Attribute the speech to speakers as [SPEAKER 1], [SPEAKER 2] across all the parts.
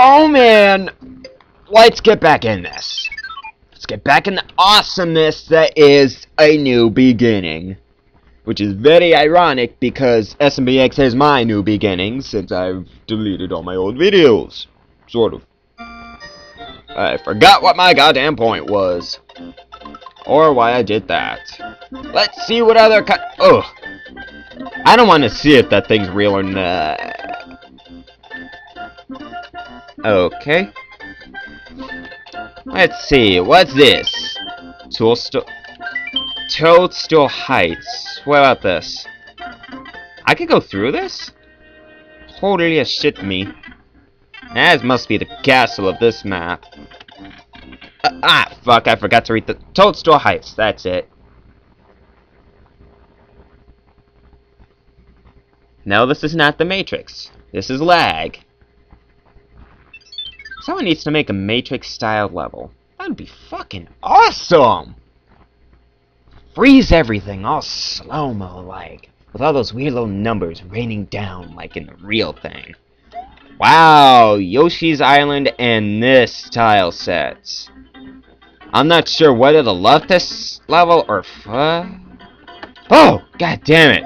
[SPEAKER 1] Oh man! Let's get back in this. Let's get back in the awesomeness that is a new beginning. Which is very ironic because SMBX is my new beginning since I've deleted all my old videos. Sort of. I forgot what my goddamn point was. Or why I did that. Let's see what other cut. Ugh. I don't want to see if that thing's real or not. Okay. Let's see, what's this? Toadstool... Toadstool Heights. What about this? I could go through this? Holy shit me. That must be the castle of this map. Uh, ah, fuck, I forgot to read the... Toadstool Heights, that's it. No, this is not the Matrix. This is lag. Someone needs to make a Matrix-style level. That'd be fucking awesome! Freeze everything all slow-mo like, with all those weird little numbers raining down like in the real thing. Wow, Yoshi's Island and this tile set. I'm not sure whether to love this level or. Oh, god damn it.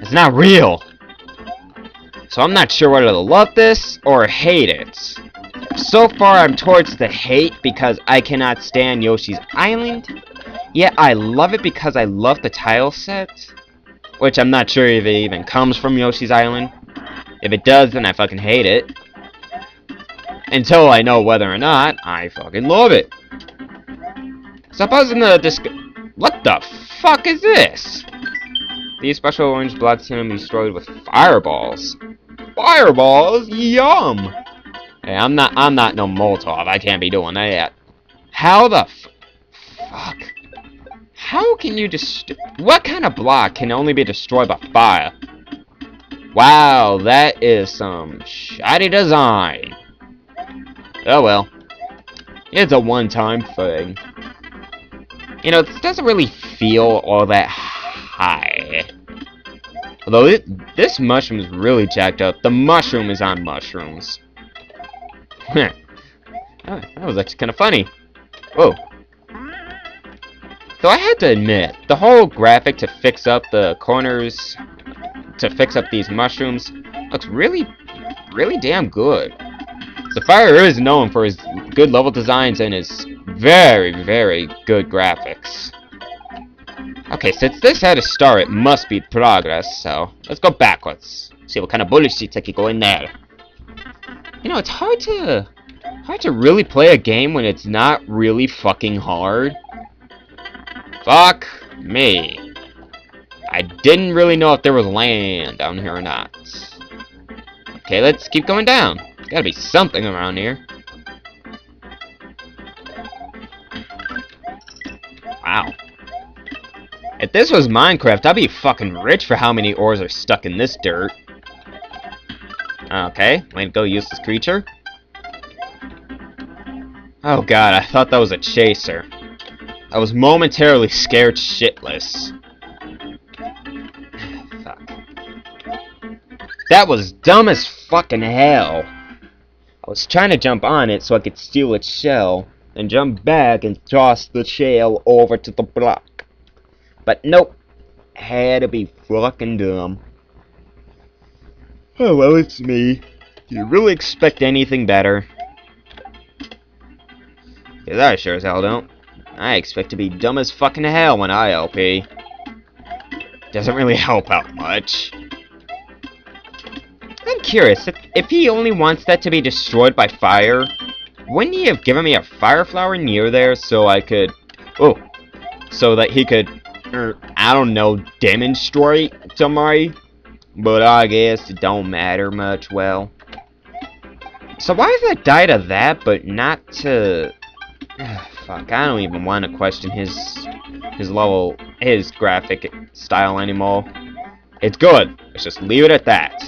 [SPEAKER 1] It's not real. So I'm not sure whether to love this or hate it. So far I'm towards the hate because I cannot stand Yoshi's Island. Yet I love it because I love the tile set. Which I'm not sure if it even comes from Yoshi's Island. If it does, then I fucking hate it. Until I know whether or not, I fucking love it. Suppose in the disc- What the fuck is this? These special orange blocks can be destroyed with fireballs. Fireballs? Yum! Hey, I'm not- I'm not no Molotov. I can't be doing that. How the Fuck. How can you just... What kind of block can only be destroyed by fire? Wow, that is some shoddy design. Oh well. It's a one-time thing. You know, this doesn't really feel all that high. Although it, this mushroom is really jacked up. The mushroom is on mushrooms. Oh, that was actually kind of funny. Whoa. Though I had to admit, the whole graphic to fix up the corners, to fix up these mushrooms, looks really, really damn good. Sapphire is known for his good level designs and his very, very good graphics. Okay, since this had a star, it must be progress, so let's go backwards. See what kind of bullshit I can go in there. You know, it's hard to hard to really play a game when it's not really fucking hard. Fuck me. I didn't really know if there was land down here or not. Okay, let's keep going down. Gotta be something around here. Wow. If this was Minecraft, I'd be fucking rich for how many ores are stuck in this dirt. Okay, way to go, useless creature. Oh god, I thought that was a chaser. I was momentarily scared shitless. Fuck. That was dumb as fucking hell. I was trying to jump on it so I could steal its shell, and jump back and toss the shell over to the block. But nope. Had to be fucking dumb. Oh well, it's me. Do you really expect anything better? Cause I sure as hell don't. I expect to be dumb as fucking hell when I LP. Doesn't really help out much. I'm curious, if, if he only wants that to be destroyed by fire, wouldn't he have given me a fire flower near there so I could... Oh, so that he could, er, I don't know, demonstrate to me? But I guess it don't matter much, well. So why is that die to that, but not to... Fuck, I don't even want to question his his level, his graphic style anymore. It's good. Let's just leave it at that.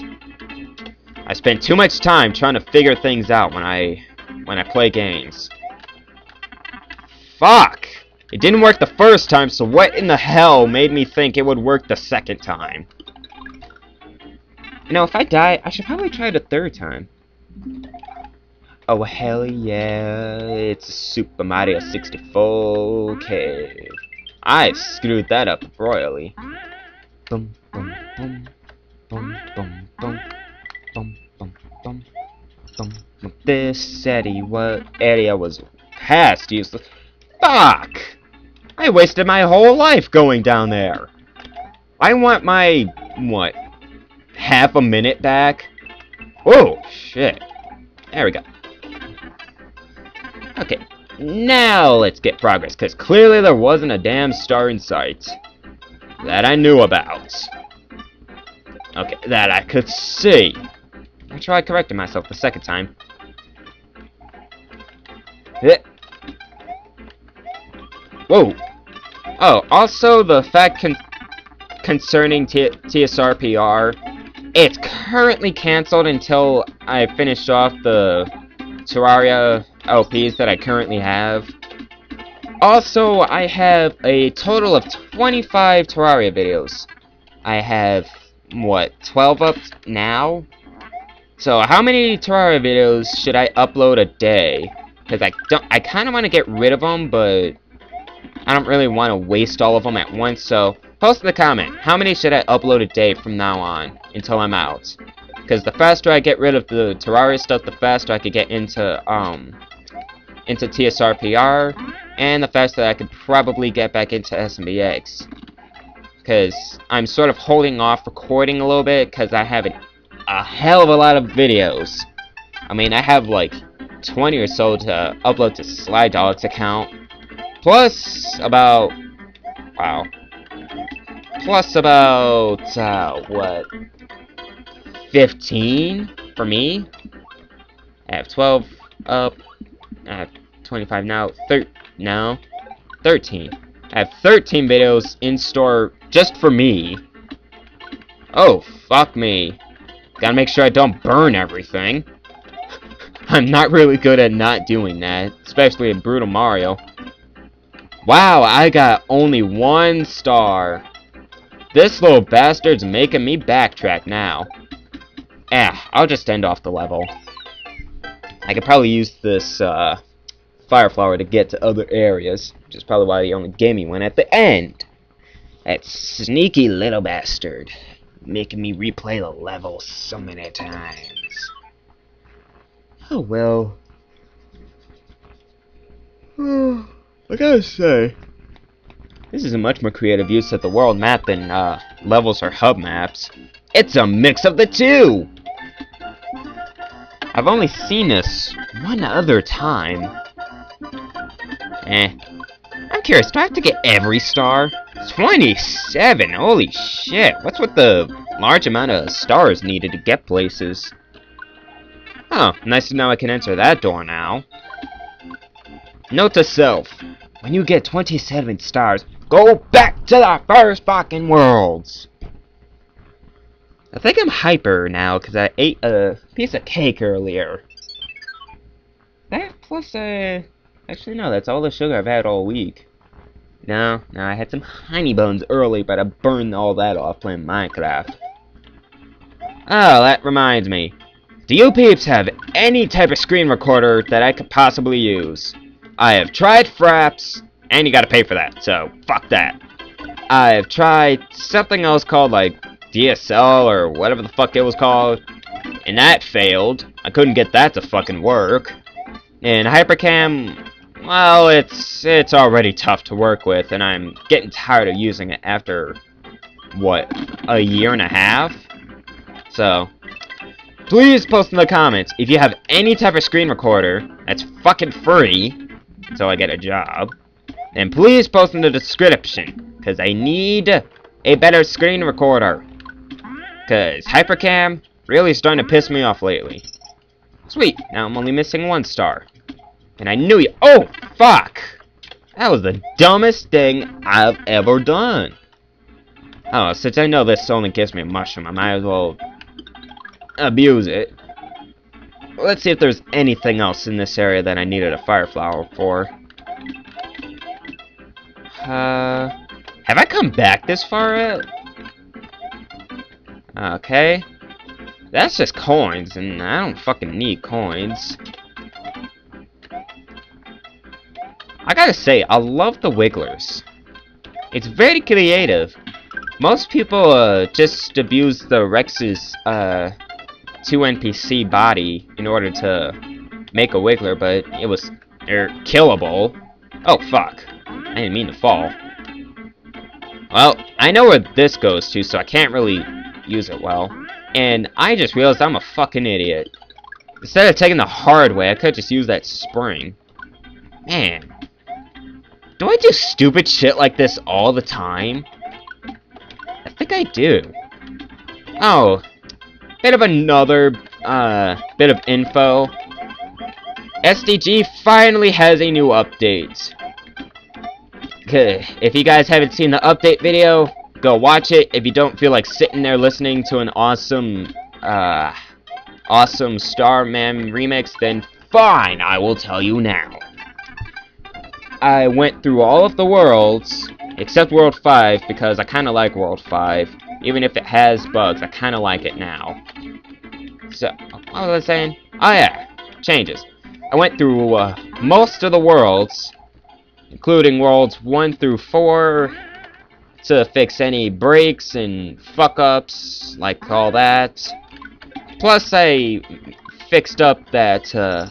[SPEAKER 1] I spend too much time trying to figure things out when I when I play games. Fuck! It didn't work the first time, so what in the hell made me think it would work the second time? You know, if I die, I should probably try it a third time. Oh, hell yeah. It's Super Mario 64 cave. I screwed that up royally. Boom, boom, boom. Boom, boom, boom. Boom, boom, boom. Boom. This area was past useless. Fuck! I wasted my whole life going down there. I want my, what, half a minute back? Oh, shit. There we go. Okay, now let's get progress, because clearly there wasn't a damn star in sight. That I knew about. Okay, that I could see. I tried correcting myself the second time. Eh. Whoa. Oh, also the fact con concerning T TSRPR, it's currently cancelled until I finish off the Terraria LPs that I currently have. Also, I have a total of 25 Terraria videos. I have, what, 12 up now? So, how many Terraria videos should I upload a day? Because I don't, I kind of want to get rid of them, but I don't really want to waste all of them at once, so post in the comment, how many should I upload a day from now on, until I'm out? Because the faster I get rid of the Terraria stuff, the faster I could get into, um, into TSRPR, and the faster I could probably get back into SMBX. Because I'm sort of holding off recording a little bit, because I have a, a hell of a lot of videos. I mean, I have like 20 or so to upload to Sly Dog's account, plus about, wow, plus about, uh, what, 15 for me. I have 12 up. I have 25 now. Thir now. 13. I have 13 videos in store just for me. Oh, fuck me. Gotta make sure I don't burn everything. I'm not really good at not doing that, especially in Brutal Mario. Wow, I got only one star. This little bastard's making me backtrack now. Eh, I'll just end off the level. I could probably use this uh, fire flower to get to other areas, which is probably why he only gave me one at the end. That sneaky little bastard, making me replay the level so many times. Oh well. I gotta say, this is a much more creative use of the world map than uh, levels or hub maps. It's a mix of the two! I've only seen this one other time. Eh. I'm curious, do I have to get every star? 27! Holy shit! What's with the large amount of stars needed to get places? Oh, nice to know I can enter that door now. Note to self. When you get 27 stars, go back to the first fucking worlds! I think I'm hyper now because I ate a piece of cake earlier. That plus, uh, actually no, that's all the sugar I've had all week. No, no, I had some honey buns early, but I burned all that off playing Minecraft. Oh, that reminds me. Do you peeps have any type of screen recorder that I could possibly use? I have tried Fraps, and you gotta pay for that, so fuck that. I have tried something else called, like, DSL or whatever the fuck it was called. And that failed. I couldn't get that to fucking work. And Hypercam, well, it's it's already tough to work with, and I'm getting tired of using it after, what, a year and a half? So, please post in the comments if you have any type of screen recorder that's fucking free, so I get a job. And please post in the description, because I need a better screen recorder. Because Hypercam really starting to piss me off lately. Sweet, now I'm only missing one star. And I knew you- Oh, fuck! That was the dumbest thing I've ever done. Oh, since I know this only gives me a mushroom, I might as well abuse it. Let's see if there's anything else in this area that I needed a fire flower for. Uh, have I come back this far yet? Okay. That's just coins, and I don't fucking need coins. I gotta say, I love the Wigglers. It's very creative. Most people uh, just abuse the Rex's uh, 2 NPC body in order to make a Wiggler, but it was er, killable. Oh, fuck. I didn't mean to fall. Well, I know where this goes to, so I can't really use it well. And I just realized I'm a fucking idiot. Instead of taking the hard way, I could just use that spring. Man. Do I do stupid shit like this all the time? I think I do. Oh. Bit of another, uh, bit of info. SDG finally has a new update. If you guys haven't seen the update video, go watch it. If you don't feel like sitting there listening to an awesome, uh, awesome Starman remix, then fine, I will tell you now. I went through all of the worlds, except World 5, because I kind of like World 5. Even if it has bugs, I kind of like it now. So, what was I saying? Oh yeah, changes. I went through uh, most of the worlds, including worlds 1 through 4, to fix any breaks and fuck-ups, like all that. Plus, I fixed up that uh,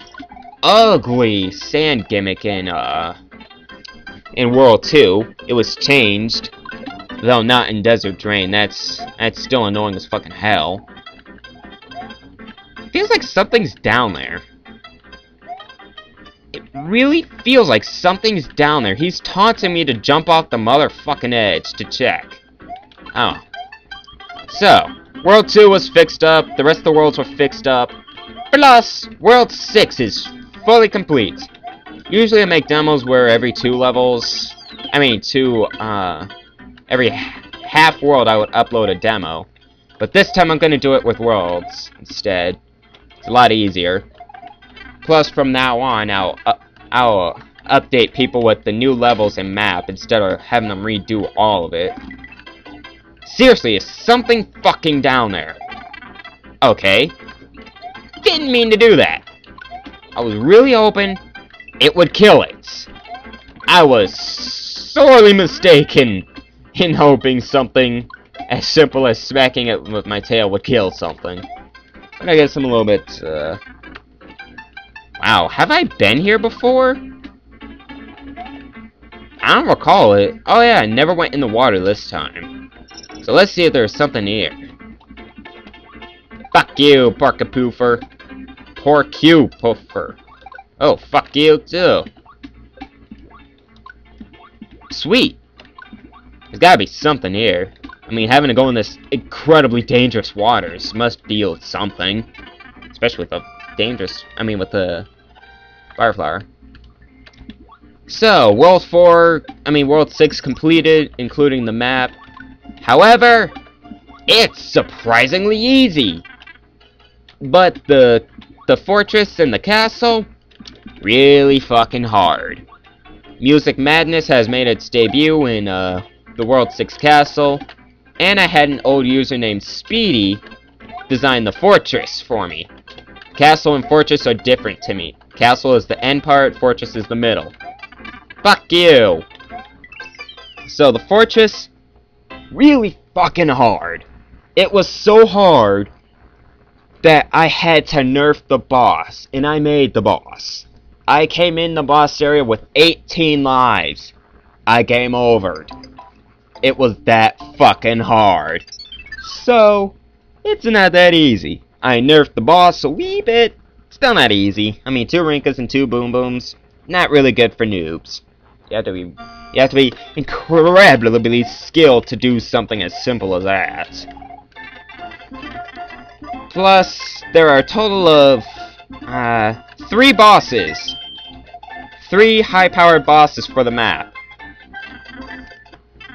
[SPEAKER 1] ugly sand gimmick in uh, in World 2. It was changed, though not in Desert Drain. That's that's still annoying as fucking hell. Feels like something's down there. It really feels like something's down there. He's taunting me to jump off the motherfucking edge to check. Oh. So, World 2 was fixed up, the rest of the worlds were fixed up. Plus, World 6 is fully complete. Usually I make demos where every two levels, I mean two, uh, every half world I would upload a demo. But this time I'm going to do it with worlds instead. It's a lot easier. Plus, from now on, I'll, uh, I'll update people with the new levels and map instead of having them redo all of it. Seriously, is something fucking down there? Okay. Didn't mean to do that. I was really hoping it would kill it. I was sorely mistaken in hoping something as simple as smacking it with my tail would kill something. I guess I'm a little bit, uh... Wow, have I been here before? I don't recall it. Oh yeah, I never went in the water this time. So let's see if there's something here. Fuck you, Porcupuffer. Pork you, Puffer. Oh, fuck you, too. Sweet. There's gotta be something here. I mean, having to go in this incredibly dangerous waters must deal with something. Especially with the dangerous... I mean, with the fire flower. So, World 4... I mean, World 6 completed, including the map. However, it's surprisingly easy. But the the fortress and the castle really fucking hard. Music Madness has made its debut in uh, the World 6 Castle, and I had an old user named Speedy design the fortress for me. Castle and fortress are different to me. Castle is the end part, fortress is the middle. Fuck you! So the fortress, really fucking hard. It was so hard that I had to nerf the boss, and I made the boss. I came in the boss area with 18 lives. I game overed. It was that fucking hard. So, it's not that easy. I nerfed the boss a wee bit. Still not easy. I mean, two Rinkas and two Boom Booms. Not really good for noobs. You have to be, you have to be incredibly skilled to do something as simple as that. Plus, there are a total of, uh, three bosses three high-powered bosses for the map.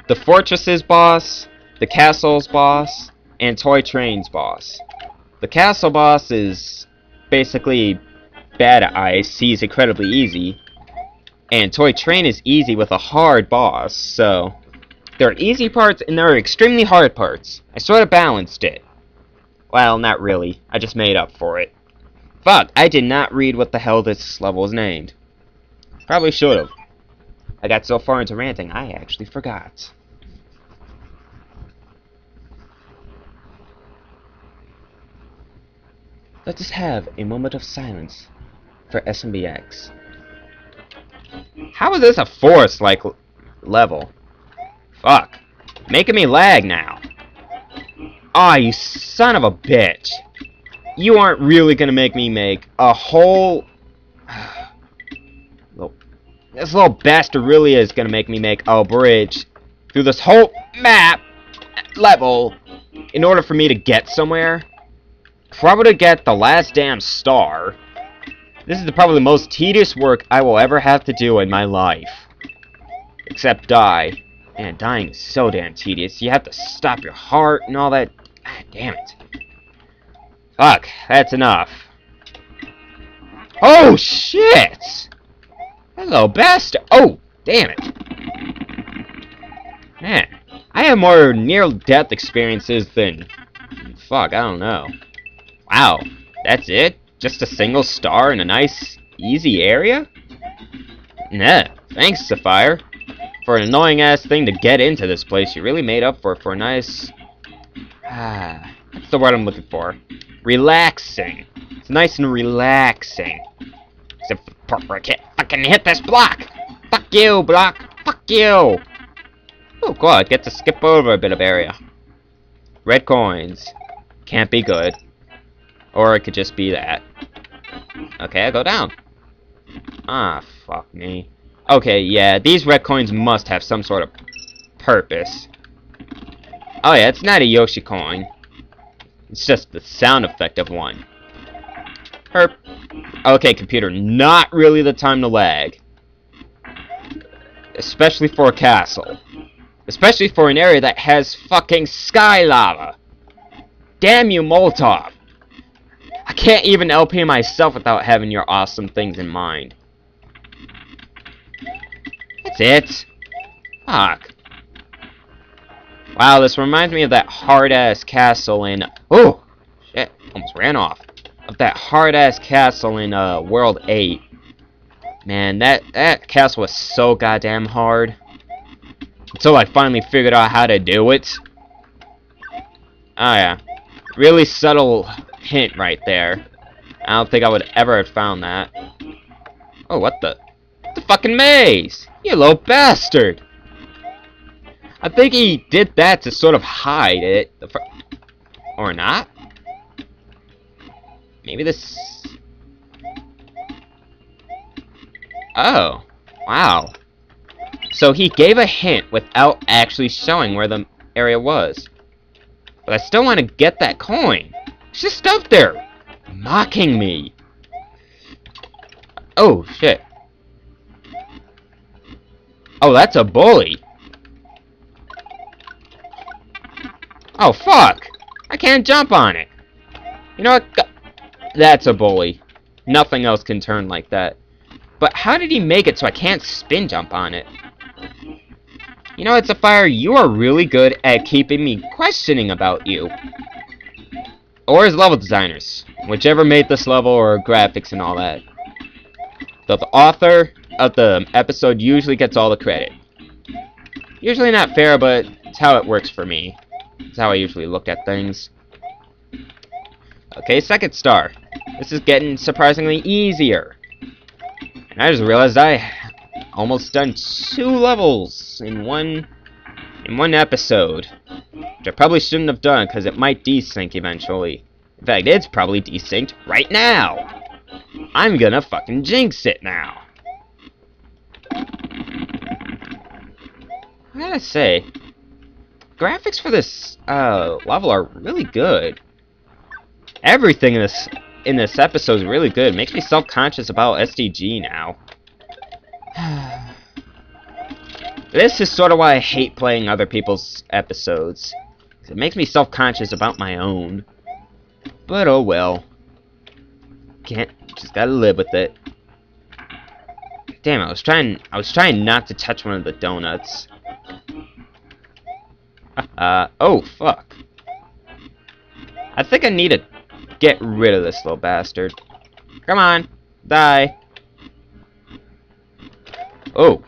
[SPEAKER 1] The Fortress's boss, the Castle's boss, and Toy Train's boss. The Castle boss is basically bad at ice, he's incredibly easy. And Toy Train is easy with a hard boss, so... There are easy parts and there are extremely hard parts. I sort of balanced it. Well, not really. I just made up for it. Fuck, I did not read what the hell this level is named. Probably should have. I got so far into ranting, I actually forgot. Let's have a moment of silence for SMBX. How is this a forest-like level? Fuck. Making me lag now. Ah, oh, you son of a bitch. You aren't really gonna make me make a whole... this little bastard really is gonna make me make a bridge through this whole map level in order for me to get somewhere. Probably to get the last damn star. This is the, probably the most tedious work I will ever have to do in my life. Except die. Man, dying is so damn tedious. You have to stop your heart and all that. God damn it. Fuck, that's enough. Oh, shit! Hello, best. Oh, damn it. Man, I have more near-death experiences than... Fuck, I don't know. Wow, that's it? Just a single star in a nice, easy area? Nah, thanks, Sapphire. For an annoying-ass thing to get into this place, you really made up for it for a nice... Ah, that's the word I'm looking for. Relaxing. It's nice and relaxing. Where I can't fucking hit this block! Fuck you, block! Fuck you! Oh, I get to skip over a bit of area. Red coins. Can't be good. Or it could just be that. Okay, I go down. Ah, fuck me. Okay, yeah, these red coins must have some sort of purpose. Oh yeah, it's not a Yoshi coin. It's just the sound effect of one. Herp. Okay, computer, not really the time to lag. Especially for a castle. Especially for an area that has fucking sky lava. Damn you, Molotov. I can't even LP myself without having your awesome things in mind. That's it. Fuck. Wow, this reminds me of that hard-ass castle in... Oh! Shit, almost ran off. Of that hard-ass castle in uh, World 8. Man, that, that castle was so goddamn hard. Until I finally figured out how to do it. Oh yeah. Really subtle hint right there. I don't think I would ever have found that. Oh, what the? The fucking maze! You little bastard! I think he did that to sort of hide it. or not? Maybe this... Oh. Wow. So he gave a hint without actually showing where the area was. But I still want to get that coin. It's just up there, mocking me. Oh, shit. Oh, that's a bully. Oh, fuck. I can't jump on it. You know what? That's a bully. Nothing else can turn like that. But how did he make it so I can't spin jump on it? You know, it's a fire. You are really good at keeping me questioning about you or as level designers, whichever made this level or graphics and all that. So the author of the episode usually gets all the credit. Usually not fair, but it's how it works for me. It's how I usually look at things. Okay, second star. This is getting surprisingly easier. And I just realized I almost done two levels in one in one episode. Which I probably shouldn't have done, because it might desync eventually. In fact, it's probably desynced right now. I'm gonna fucking jinx it now. I gotta say, graphics for this uh, level are really good. Everything in this in this episode is really good. It makes me self-conscious about SDG now. This is sort of why I hate playing other people's episodes. It makes me self-conscious about my own. But oh well. Can't, just gotta live with it. Damn, I was trying, I was trying not to touch one of the donuts. Uh, oh, fuck. I think I need to Get rid of this little bastard. Come on. Die. Oh.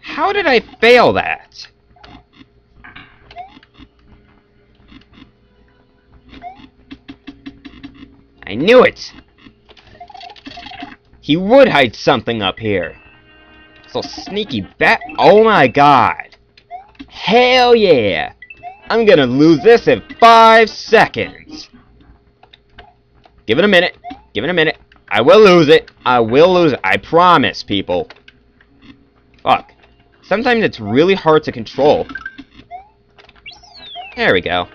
[SPEAKER 1] How did I fail that? I knew it! He would hide something up here. So sneaky bat- Oh my god! Hell yeah! I'm gonna lose this in five seconds! Give it a minute. Give it a minute. I will lose it. I will lose it. I promise, people. Fuck. Sometimes it's really hard to control. There we go.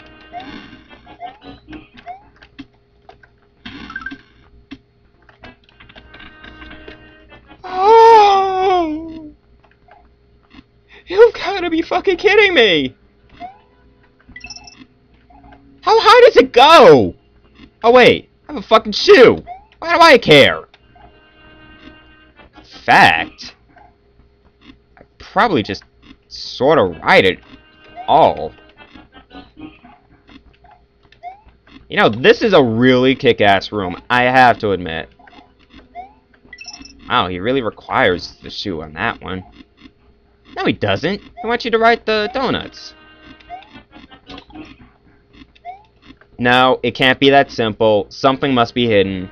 [SPEAKER 1] Gotta be fucking kidding me! How high does it go? Oh wait, I have a fucking shoe! Why do I care? Fact, I probably just sort of ride it all. You know, this is a really kick-ass room, I have to admit. Wow, he really requires the shoe on that one. No, he doesn't. He wants you to write the donuts. No, it can't be that simple. Something must be hidden.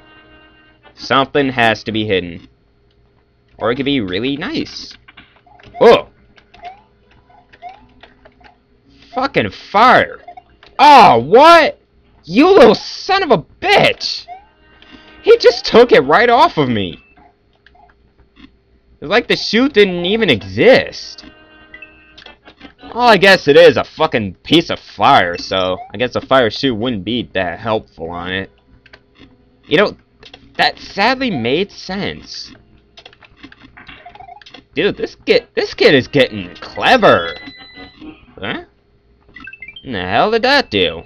[SPEAKER 1] Something has to be hidden. Or it could be really nice. Oh! Fucking fire! Oh, what? You little son of a bitch! He just took it right off of me. It's like the shoe didn't even exist. Well, I guess it is a fucking piece of fire, so I guess a fire shoe wouldn't be that helpful on it. You know, that sadly made sense. Dude, this kid, this kid is getting clever. Huh? What the hell did that do?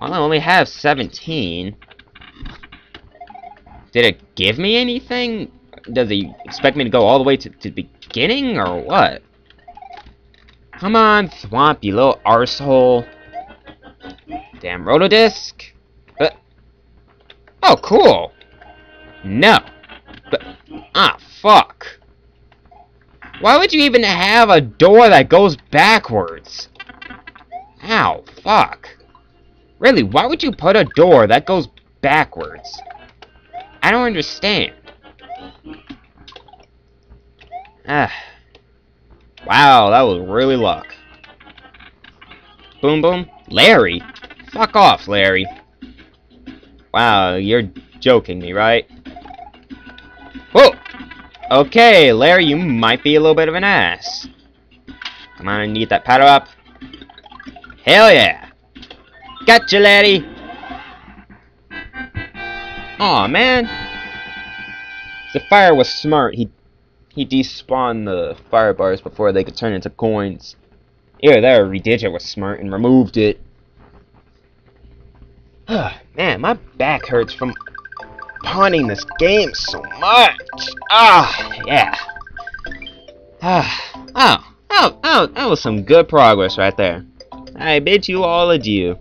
[SPEAKER 1] Well, I only have 17. Did it give me anything? Does he expect me to go all the way to, to the beginning, or what? Come on, Thwomp, you little arsehole. Damn Rotodisc. But, oh, cool. No. But, ah, fuck. Why would you even have a door that goes backwards? Ow, fuck. Really, why would you put a door that goes backwards? I don't understand. Ah. Wow, that was really luck. Boom boom. Larry? Fuck off, Larry. Wow, you're joking me, right? Whoa! Okay, Larry, you might be a little bit of an ass. Come on, I need that power up. Hell yeah! Gotcha, Larry! Aw, man. Sapphire was smart. He he despawned the fire bars before they could turn into coins. Here, there, Redigit was smart and removed it. man, my back hurts from pawning this game so much. Ah, yeah. Ah, oh, oh, oh, that was some good progress right there. I bid you all adieu.